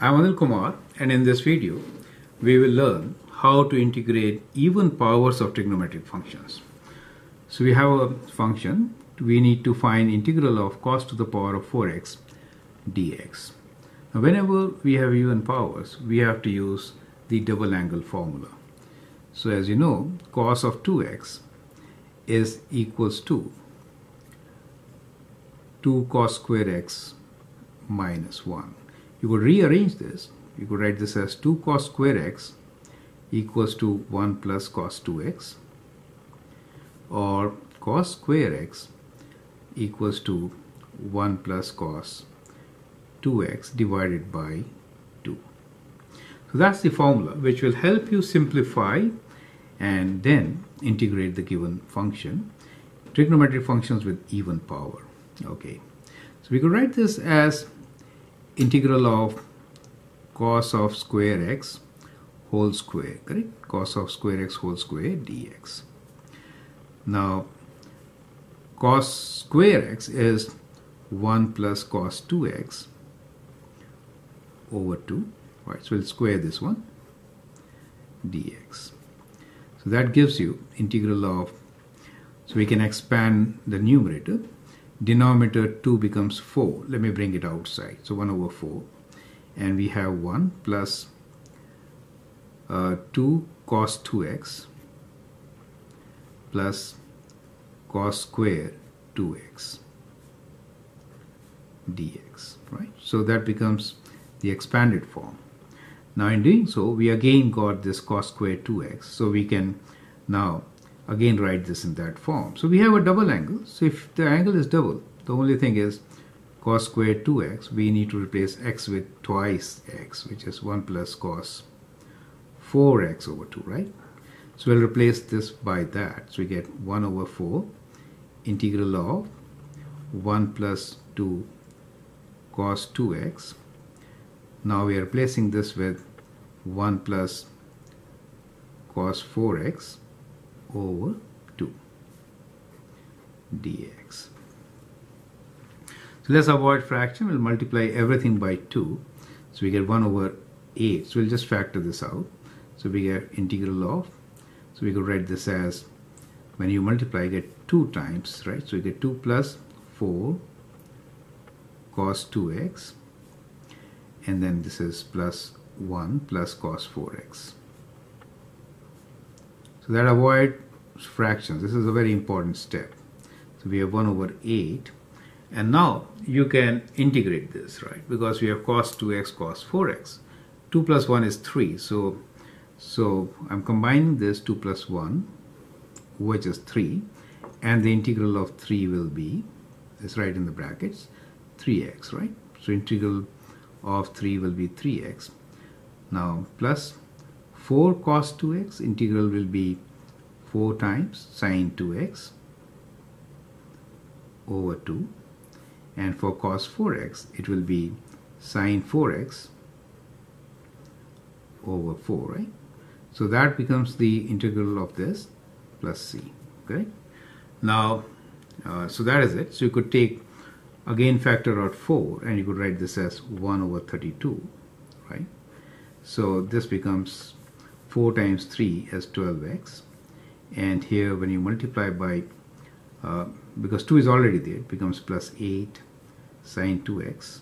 I'm Anil Kumar and in this video we will learn how to integrate even powers of trigonometric functions. So we have a function, we need to find integral of cos to the power of 4x dx. Now whenever we have even powers, we have to use the double angle formula. So as you know, cos of 2x is equals to 2 cos square x minus 1. You could rearrange this. You could write this as 2 cos square x equals to 1 plus cos 2x or cos square x equals to 1 plus cos 2x divided by 2. So that's the formula which will help you simplify and then integrate the given function trigonometric functions with even power okay so we could write this as integral of cos of square x whole square correct? Cos of square x whole square dx. Now cos square x is 1 plus cos 2x over 2 right? So we'll square this one dx. So that gives you integral of so we can expand the numerator denominator 2 becomes 4 let me bring it outside. So 1 over 4 and we have 1 plus, uh, 2 cos 2x plus cos square 2x dx right? So that becomes the expanded form. Now in doing so we again got this cos square 2x so we can now again write this in that form. So we have a double angle. So if the angle is double, the only thing is cos squared 2x, we need to replace x with twice x, which is 1 plus cos 4x over 2, right? So we'll replace this by that. So we get 1 over 4 integral of 1 plus 2 cos 2x. Now we are replacing this with 1 plus cos 4x over 2 dx. So let's avoid fraction. We'll multiply everything by 2. So we get 1 over 8. So we'll just factor this out. So we get integral of, so we could write this as, when you multiply, you get 2 times, right? So you get 2 plus 4 cos 2x. And then this is plus 1 plus cos 4x. So that avoid fractions. This is a very important step. So we have 1 over 8. And now you can integrate this, right? Because we have cos 2x, cos 4x. 2 plus 1 is 3. So, so I'm combining this 2 plus 1, which is 3. And the integral of 3 will be, it's right in the brackets, 3x, right? So integral of 3 will be 3x. Now plus 4 cos 2x integral will be 4 times sine 2x over 2 and for cos 4x it will be sine 4x over 4 right? So that becomes the integral of this plus c okay? Now uh, so that is it. So you could take again factor out 4 and you could write this as 1 over 32 right? So this becomes 4 times 3 as 12x and here when you multiply by uh, because 2 is already there it becomes plus 8 sine 2x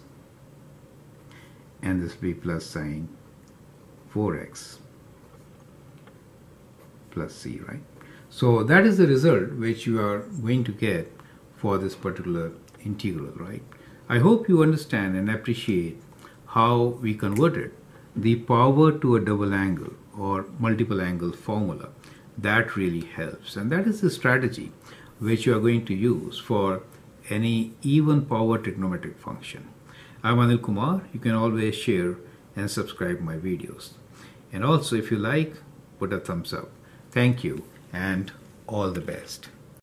and this will be plus sine 4x plus c right? So that is the result which you are going to get for this particular integral right? I hope you understand and appreciate how we converted the power to a double angle or multiple angle formula. That really helps. And that is the strategy which you are going to use for any even power trigonometric function. I'm Anil Kumar. You can always share and subscribe my videos. And also if you like, put a thumbs up. Thank you and all the best.